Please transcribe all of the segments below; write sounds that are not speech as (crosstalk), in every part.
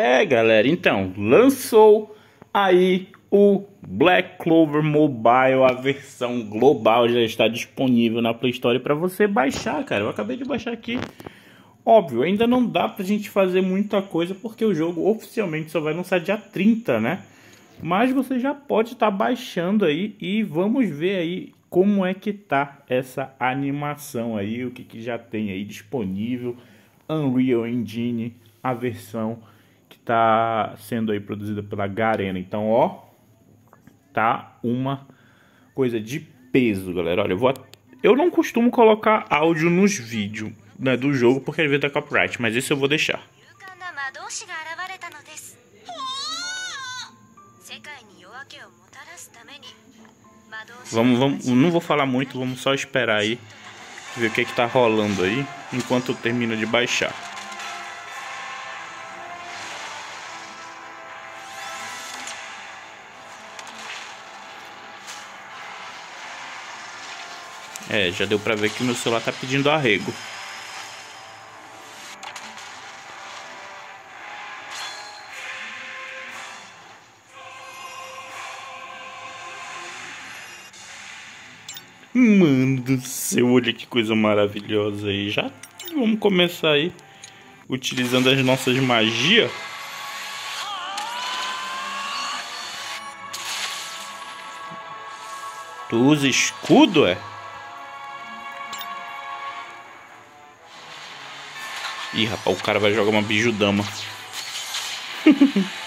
É, galera, então, lançou aí o Black Clover Mobile, a versão global já está disponível na Play Store para você baixar, cara. Eu acabei de baixar aqui. Óbvio, ainda não dá pra gente fazer muita coisa porque o jogo oficialmente só vai lançar dia 30, né? Mas você já pode estar tá baixando aí e vamos ver aí como é que tá essa animação aí, o que, que já tem aí disponível. Unreal Engine, a versão está sendo aí produzida pela Garena. Então, ó, tá uma coisa de peso, galera. Olha, eu vou eu não costumo colocar áudio nos vídeos né, do jogo porque ele vezes da copyright, mas esse eu vou deixar. Vamos, vamos, não vou falar muito, vamos só esperar aí ver o que é que tá rolando aí enquanto eu termino de baixar. É, já deu pra ver que meu celular tá pedindo arrego. Mano do céu, olha que coisa maravilhosa aí. Já vamos começar aí utilizando as nossas magias. Tu usa escudo, é? Ih, rapaz, o cara vai jogar uma bijudama. (laughs)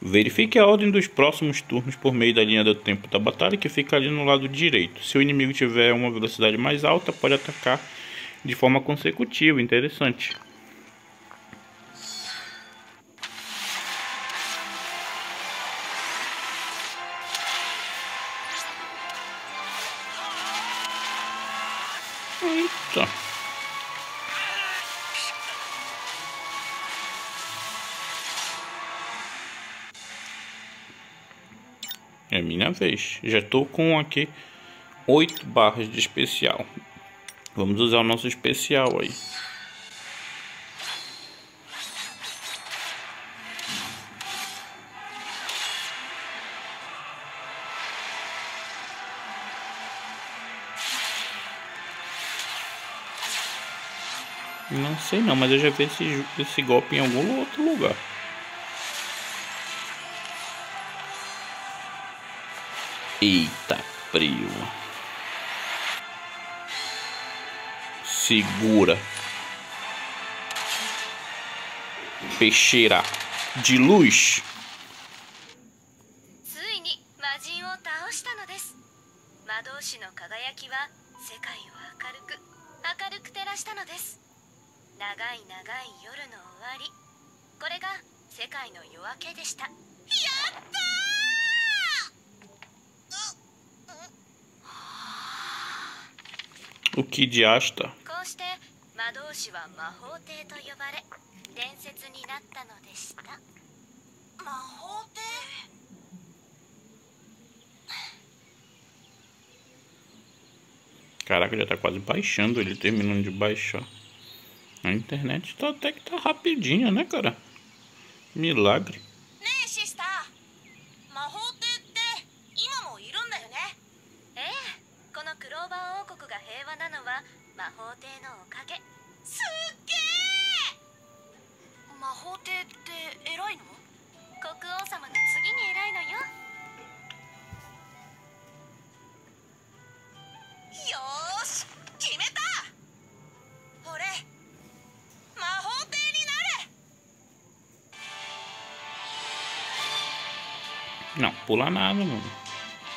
Verifique a ordem dos próximos turnos por meio da linha do tempo da batalha que fica ali no lado direito. Se o inimigo tiver uma velocidade mais alta, pode atacar de forma consecutiva. Interessante. Eita. É minha vez. Já estou com aqui oito barras de especial. Vamos usar o nosso especial aí. Não sei não, mas eu já vi esse, esse golpe em algum outro lugar. Eita, primo! Segura. Peixeira de luz. Madoshi no Kagayaki wa sekai o. 長い長い夜の終わり。これが世界の夜明けでした。やったー！こうして魔導士は魔法帝と呼ばれ伝説になったのでした魔法帝 caraca já tá quase baixando ele termina de baixar A internet tá até que tá rapidinha, né, cara? Milagre. Não, pula nada, mano.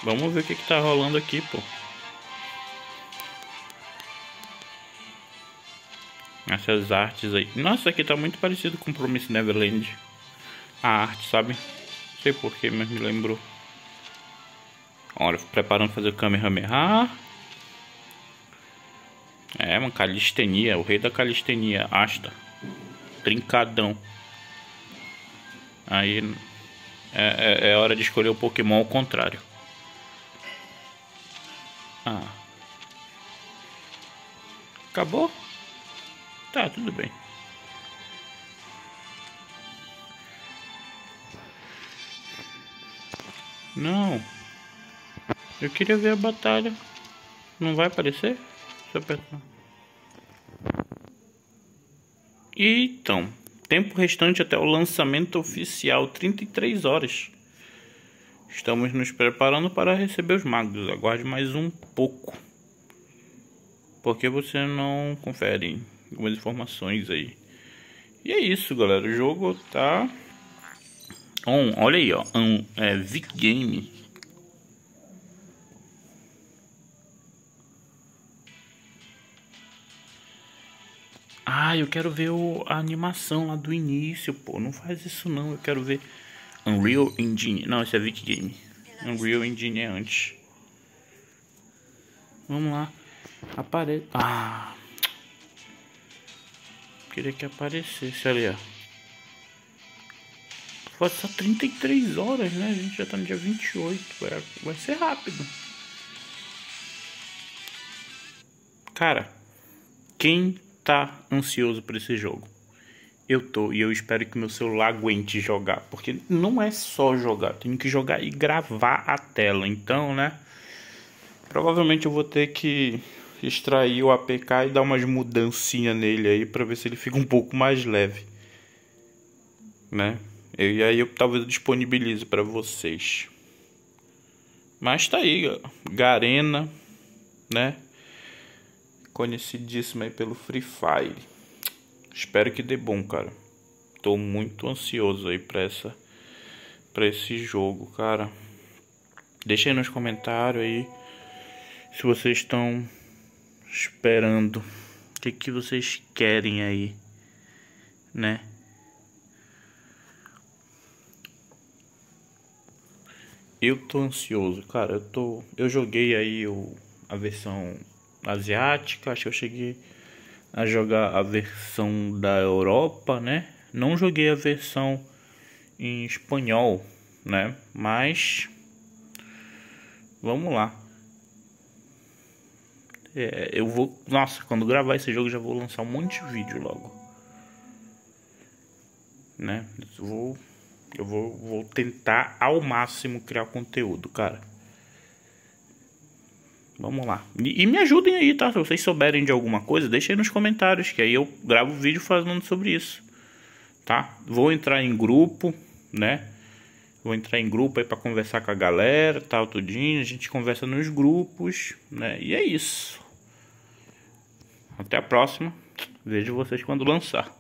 Vamos ver o que, que tá rolando aqui, pô. Essas artes aí. Nossa, aqui tá muito parecido com Promise Neverland. A arte, sabe? Não sei porquê, mas me lembrou. Olha, preparando fazer o Kamehameha. É, uma calistenia. O rei da calistenia. Asta. Trincadão. Aí é, é, é hora de escolher o Pokémon ao contrário. Ah. Acabou? Tá, tudo bem. Não. Eu queria ver a batalha. Não vai aparecer? Deixa eu apertar. Então, tempo restante até o lançamento oficial, 33 horas. Estamos nos preparando para receber os magos. Aguarde mais um pouco. Porque você não confere algumas informações aí. E é isso, galera. O jogo tá on. Olha aí, ó. Um, é Vic Game. Ah, eu quero ver o, a animação lá do início, pô. Não faz isso não. Eu quero ver Unreal Engine. Não, esse é Vic Game. Unreal Engine é antes. Vamos lá. Apare... Ah. Queria que aparecesse ali, ó. Pode só 33 horas, né? A gente já tá no dia 28. Vai, vai ser rápido. Cara, quem tá ansioso por esse jogo? Eu tô e eu espero que meu celular aguente jogar, porque não é só jogar, tem que jogar e gravar a tela. Então, né? Provavelmente eu vou ter que extrair o APK e dar umas mudancinhas nele aí para ver se ele fica um pouco mais leve, né? E aí eu talvez disponibilize para vocês. Mas tá aí, Garena, né? Conhecidíssima aí pelo Free Fire. Espero que dê bom, cara. Tô muito ansioso aí pra essa para esse jogo, cara. Deixa aí nos comentários aí se vocês estão esperando o que que vocês querem aí, né? Eu tô ansioso, cara. Eu tô eu joguei aí o a versão asiática, acho que eu cheguei a jogar a versão da Europa, né? Não joguei a versão em espanhol, né? Mas vamos lá. É, eu vou, nossa, quando gravar esse jogo já vou lançar um monte de vídeo logo, né? Eu vou, eu vou, vou tentar ao máximo criar conteúdo, cara. Vamos lá. E, e, me ajudem aí, tá? Se vocês souberem de alguma coisa, deixem aí nos comentários, que aí eu gravo vídeo falando sobre isso. Tá? Vou entrar em grupo, né? Vou entrar em grupo aí para conversar com a galera, tal, tudinho. A gente conversa nos grupos, né? E é isso. Até a próxima. Vejo vocês quando lançar.